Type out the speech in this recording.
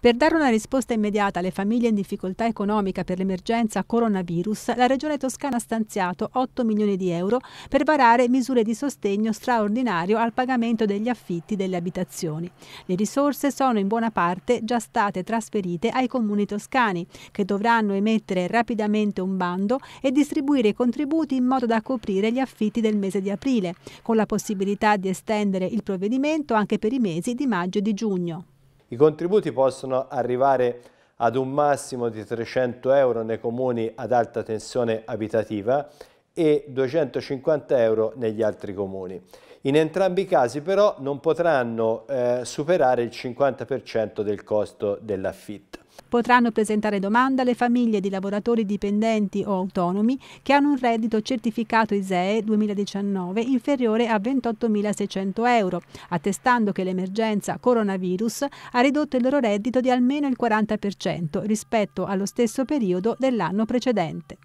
Per dare una risposta immediata alle famiglie in difficoltà economica per l'emergenza coronavirus, la Regione Toscana ha stanziato 8 milioni di euro per varare misure di sostegno straordinario al pagamento degli affitti delle abitazioni. Le risorse sono in buona parte già state trasferite ai comuni toscani, che dovranno emettere rapidamente un bando e distribuire i contributi in modo da coprire gli affitti del mese di aprile, con la possibilità di estendere il provvedimento anche per i mesi di maggio e di giugno. I contributi possono arrivare ad un massimo di 300 euro nei comuni ad alta tensione abitativa e 250 euro negli altri comuni. In entrambi i casi però non potranno eh, superare il 50% del costo dell'affitto. Potranno presentare domanda le famiglie di lavoratori dipendenti o autonomi che hanno un reddito certificato ISEE 2019 inferiore a 28.600 euro, attestando che l'emergenza coronavirus ha ridotto il loro reddito di almeno il 40% rispetto allo stesso periodo dell'anno precedente.